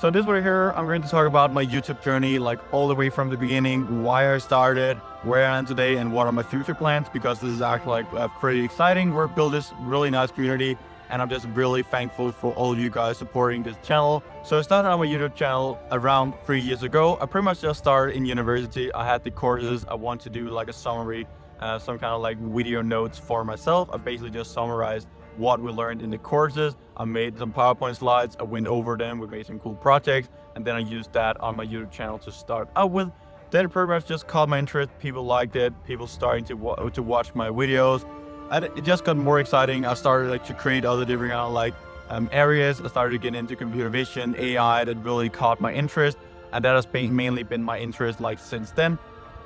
So this right here, I'm going to talk about my YouTube journey, like all the way from the beginning, why I started, where I am today, and what are my future plans, because this is actually like uh, pretty exciting. We're built this really nice community, and I'm just really thankful for all of you guys supporting this channel. So I started on my YouTube channel around three years ago. I pretty much just started in university. I had the courses. I want to do like a summary, uh, some kind of like video notes for myself. I basically just summarized what we learned in the courses. I made some PowerPoint slides, I went over them, we made some cool projects, and then I used that on my YouTube channel to start out with. Pretty much just caught my interest, people liked it, people starting to, wa to watch my videos. And it just got more exciting. I started like to create other different kind of like um, areas. I started to get into computer vision, AI that really caught my interest. And that has been, mainly been my interest like since then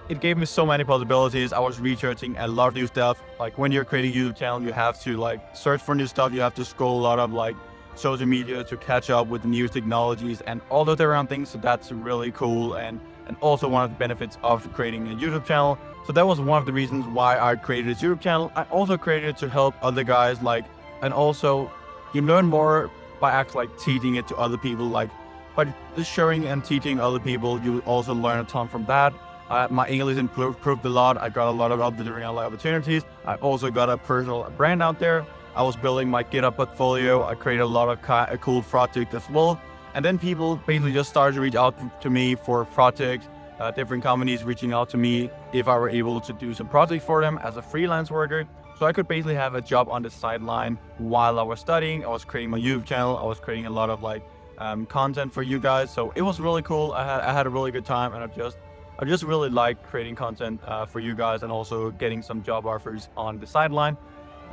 it gave me so many possibilities. I was researching a lot of new stuff. Like when you're creating a YouTube channel, you have to like search for new stuff. You have to scroll a lot of like social media to catch up with new technologies and all those around things. So that's really cool and and also one of the benefits of creating a YouTube channel. So that was one of the reasons why I created this YouTube channel. I also created it to help other guys like and also you learn more by actually like teaching it to other people like by just showing and teaching other people you also learn a ton from that uh, my English improved, improved a lot. I got a lot of other opportunities. I also got a personal brand out there. I was building my GitHub portfolio. I created a lot of cool projects as well. And then people basically just started to reach out to me for projects, uh, different companies reaching out to me if I were able to do some projects for them as a freelance worker. So I could basically have a job on the sideline while I was studying. I was creating my YouTube channel. I was creating a lot of like um, content for you guys. So it was really cool. I had, I had a really good time and I just I just really like creating content uh, for you guys and also getting some job offers on the sideline.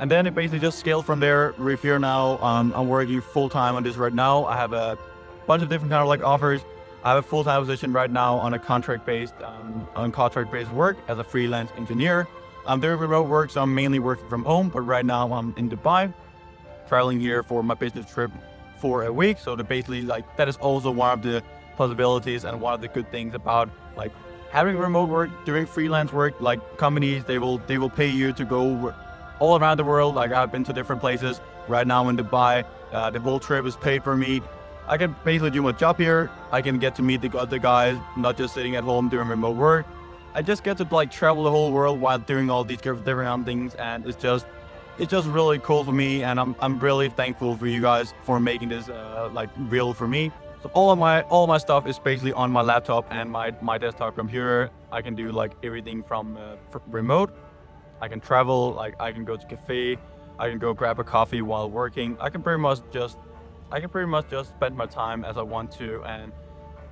And then it basically just scaled from there. We're here now. Um, I'm working full time on this right now. I have a bunch of different kind of like offers. I have a full time position right now on a contract based um, on contract based work as a freelance engineer. I'm doing remote work, so I'm mainly working from home. But right now I'm in Dubai, traveling here for my business trip for a week. So the basically like that is also one of the possibilities and one of the good things about like having remote work, doing freelance work, like companies, they will they will pay you to go all around the world. Like I've been to different places. Right now in Dubai, uh, the whole trip is paid for me. I can basically do my job here. I can get to meet the other guys, not just sitting at home doing remote work. I just get to like travel the whole world while doing all these different things, and it's just it's just really cool for me. And I'm I'm really thankful for you guys for making this uh, like real for me. So all of my all of my stuff is basically on my laptop and my my desktop computer. I can do like everything from uh, remote. I can travel. Like I can go to cafe. I can go grab a coffee while working. I can pretty much just I can pretty much just spend my time as I want to, and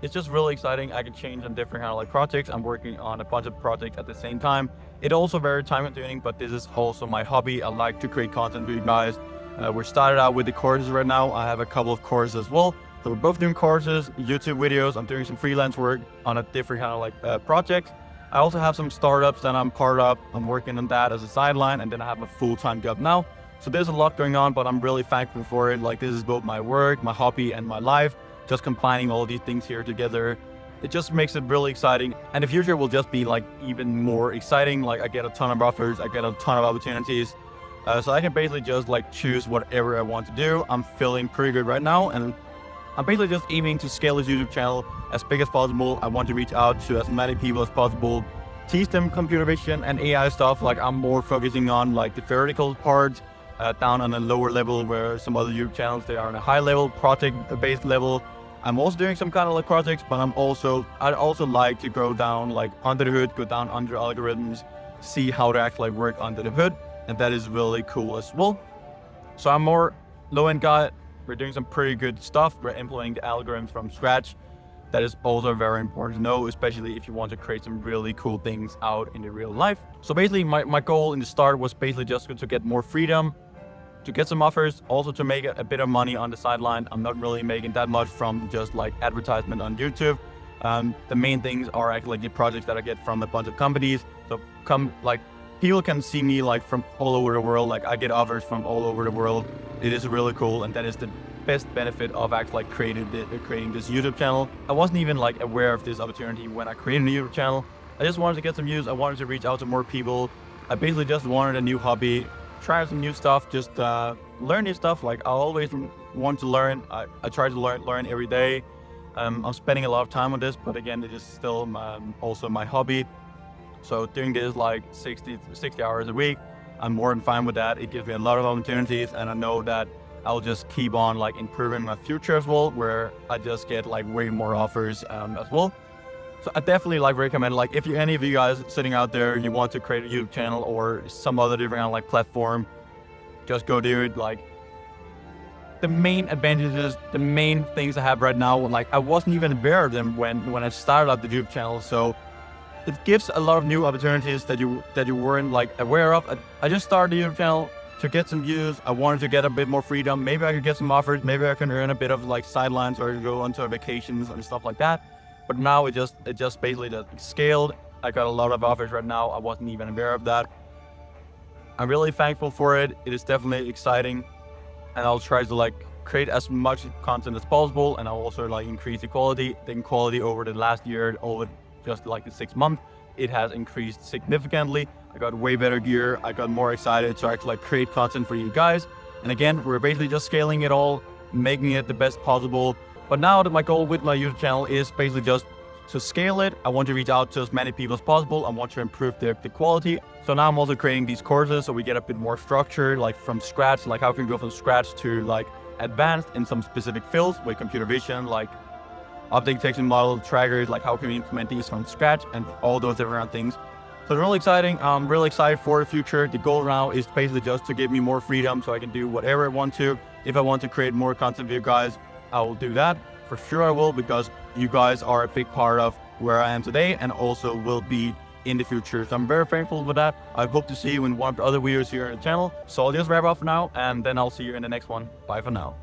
it's just really exciting. I can change on different kind of like projects. I'm working on a bunch of projects at the same time. It also very time consuming, but this is also my hobby. I like to create content for you guys. Uh, we're started out with the courses right now. I have a couple of courses as well. So we're both doing courses, YouTube videos. I'm doing some freelance work on a different kind of like uh, project. I also have some startups that I'm part of. I'm working on that as a sideline, and then I have a full-time job now. So there's a lot going on, but I'm really thankful for it. Like this is both my work, my hobby, and my life. Just combining all these things here together, it just makes it really exciting. And the future will just be like even more exciting. Like I get a ton of offers, I get a ton of opportunities. Uh, so I can basically just like choose whatever I want to do. I'm feeling pretty good right now, and I'm basically just aiming to scale this YouTube channel as big as possible. I want to reach out to as many people as possible, teach them computer vision and AI stuff. Like I'm more focusing on like the theoretical part, uh, down on a lower level where some other YouTube channels, they are on a high level, project-based level. I'm also doing some kind of like projects, but I'm also, I'd also like to go down like under the hood, go down under algorithms, see how to actually work under the hood. And that is really cool as well. So I'm more low-end guy, we're doing some pretty good stuff. We're implementing the algorithms from scratch. That is also very important to know, especially if you want to create some really cool things out in the real life. So basically my, my goal in the start was basically just to get more freedom, to get some offers, also to make a, a bit of money on the sideline. I'm not really making that much from just like advertisement on YouTube. Um, the main things are actually like the projects that I get from a bunch of companies. So come like people can see me like from all over the world. Like I get offers from all over the world. It is really cool, and that is the best benefit of actually like creating the, creating this YouTube channel. I wasn't even like aware of this opportunity when I created a YouTube channel. I just wanted to get some views. I wanted to reach out to more people. I basically just wanted a new hobby, try some new stuff, just uh, learn new stuff. Like I always want to learn. I, I try to learn learn every day. Um, I'm spending a lot of time on this, but again, it is still my, also my hobby. So doing this like 60, 60 hours a week, I'm more than fine with that. It gives me a lot of opportunities and I know that I'll just keep on like improving my future as well, where I just get like way more offers um, as well. So I definitely like recommend like if you any of you guys sitting out there, you want to create a YouTube channel or some other different like platform, just go do it. Like the main advantages, the main things I have right now, like I wasn't even aware of them when when I started out the YouTube channel. So it gives a lot of new opportunities that you that you weren't like aware of. I, I just started the YouTube channel to get some views. I wanted to get a bit more freedom. Maybe I could get some offers. Maybe I can earn a bit of like sidelines or go on onto vacations and stuff like that. But now it just it just basically just scaled. I got a lot of offers right now. I wasn't even aware of that. I'm really thankful for it. It is definitely exciting, and I'll try to like create as much content as possible, and I'll also like increase the quality. The quality over the last year, over just like the six months, it has increased significantly. I got way better gear. I got more excited to actually like create content for you guys. And again, we're basically just scaling it all, making it the best possible. But now that my goal with my YouTube channel is basically just to scale it. I want to reach out to as many people as possible. I want to improve the, the quality. So now I'm also creating these courses so we get a bit more structure, like from scratch, like how can we go from scratch to like advanced in some specific fields with computer vision, like object detection model trackers, like how can we implement these from scratch and all those different things. So it's really exciting. I'm really excited for the future. The goal now is basically just to give me more freedom so I can do whatever I want to. If I want to create more content for you guys, I will do that. For sure I will because you guys are a big part of where I am today and also will be in the future. So I'm very thankful for that. I hope to see you in one of the other videos here on the channel. So I'll just wrap up for now and then I'll see you in the next one. Bye for now.